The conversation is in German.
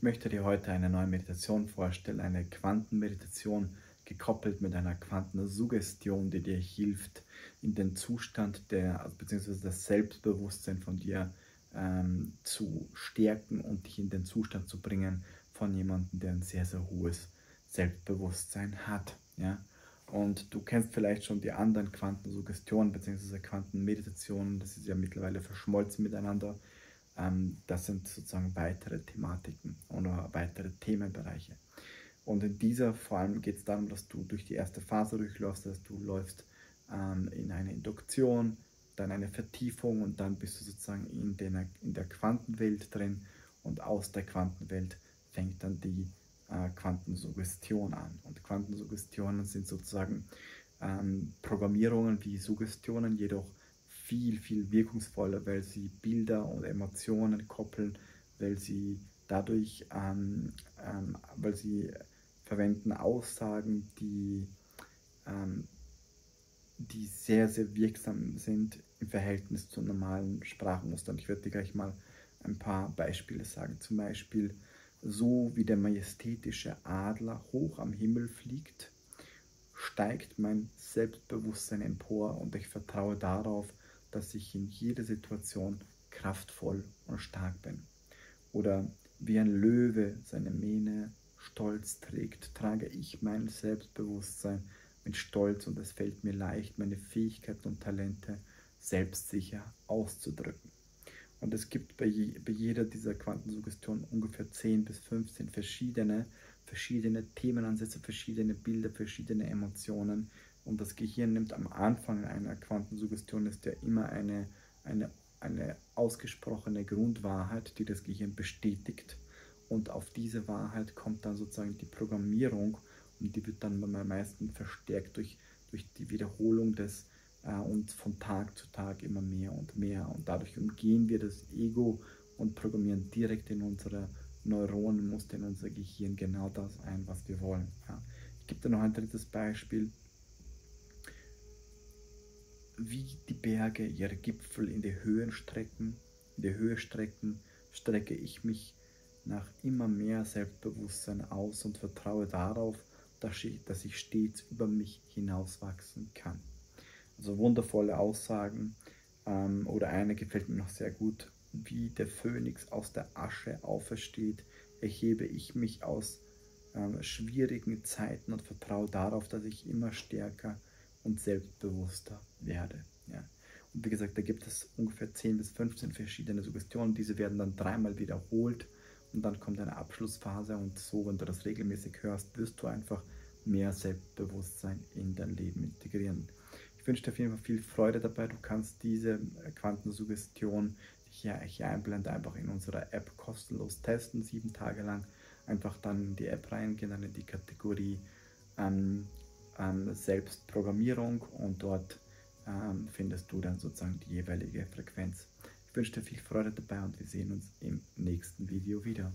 Ich möchte dir heute eine neue Meditation vorstellen, eine Quantenmeditation gekoppelt mit einer Quantensuggestion, die dir hilft, in den Zustand der, beziehungsweise das Selbstbewusstsein von dir ähm, zu stärken und dich in den Zustand zu bringen von jemandem, der ein sehr, sehr hohes Selbstbewusstsein hat. Ja? Und du kennst vielleicht schon die anderen Quantensuggestionen bzw. Quantenmeditationen, das ist ja mittlerweile verschmolzen miteinander. Ähm, das sind sozusagen weitere Thematiken oder weitere Themenbereiche. Und in dieser vor allem geht es darum, dass du durch die erste Phase durchläufst, dass du läufst ähm, in eine Induktion, dann eine Vertiefung und dann bist du sozusagen in, den, in der Quantenwelt drin und aus der Quantenwelt fängt dann die äh, Quantensuggestion an. Und Quantensuggestionen sind sozusagen ähm, Programmierungen wie Suggestionen, jedoch viel, viel wirkungsvoller, weil sie Bilder und Emotionen koppeln, weil sie dadurch, ähm, ähm, weil sie verwenden Aussagen, die, ähm, die sehr, sehr wirksam sind im Verhältnis zu normalen Sprachmustern. Ich werde dir gleich mal ein paar Beispiele sagen. Zum Beispiel, so wie der majestätische Adler hoch am Himmel fliegt, steigt mein Selbstbewusstsein empor und ich vertraue darauf, dass ich in jeder Situation kraftvoll und stark bin. Oder wie ein Löwe seine Mähne stolz trägt, trage ich mein Selbstbewusstsein mit Stolz und es fällt mir leicht, meine Fähigkeiten und Talente selbstsicher auszudrücken. Und es gibt bei, je, bei jeder dieser Quantensuggestionen ungefähr 10 bis 15 verschiedene, verschiedene Themenansätze, verschiedene Bilder, verschiedene Emotionen. Und das Gehirn nimmt am Anfang einer Quantensuggestion ist ja immer eine, eine, eine ausgesprochene Grundwahrheit, die das Gehirn bestätigt. Und auf diese Wahrheit kommt dann sozusagen die Programmierung und die wird dann am meisten verstärkt durch, durch die Wiederholung des, äh, und von Tag zu Tag immer mehr und mehr. Und dadurch umgehen wir das Ego und programmieren direkt in unsere Neuronenmuster, in unser Gehirn genau das ein, was wir wollen. Ja. Ich gebe dir noch ein drittes Beispiel. Wie die Berge ihre Gipfel in die Höhen strecken, in die Höhe strecken, strecke ich mich nach immer mehr Selbstbewusstsein aus und vertraue darauf, dass ich, dass ich stets über mich hinauswachsen kann. Also wundervolle Aussagen. Ähm, oder eine gefällt mir noch sehr gut. Wie der Phönix aus der Asche aufersteht, erhebe ich mich aus ähm, schwierigen Zeiten und vertraue darauf, dass ich immer stärker und selbstbewusster werde. Ja. Und wie gesagt, da gibt es ungefähr 10 bis 15 verschiedene Suggestionen. Diese werden dann dreimal wiederholt und dann kommt eine Abschlussphase und so, wenn du das regelmäßig hörst, wirst du einfach mehr Selbstbewusstsein in dein Leben integrieren. Ich wünsche dir auf jeden Fall viel Freude dabei. Du kannst diese äh, Quantensuggestion, die ich hier einblende, einfach in unserer App kostenlos testen, sieben Tage lang. Einfach dann in die App reingehen, dann in die Kategorie ähm, ähm, Selbstprogrammierung und dort ähm, findest du dann sozusagen die jeweilige Frequenz. Ich wünsche dir viel Freude dabei und wir sehen uns im nächsten Video wieder.